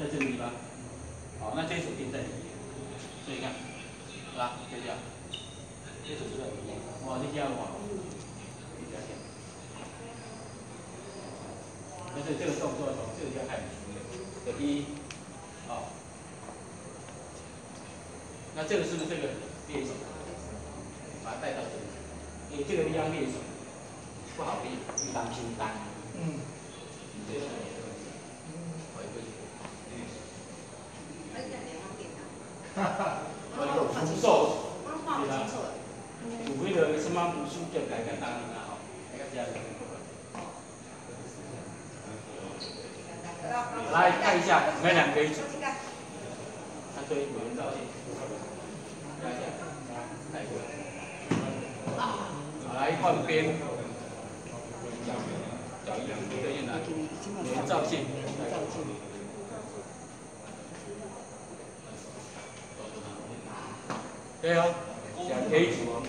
在这个地方，好，那这一手定在里面，所以你看，是吧？就这样，这手就在里面，哇，这样哇，这样，但是这个动作从这个地方开始出现，这第一，好，那这个是不是这个练手？把它带到这里，因为这个地方练手不好练，一般拼单，嗯，福寿，对吧？有迄个什么武术叫改改当啊吼，那个这样。来看一下，每两可以组。看对，有人照镜。看一下，来过来。好，来换边。找一两个人来，有人照镜。对啊想 k 什么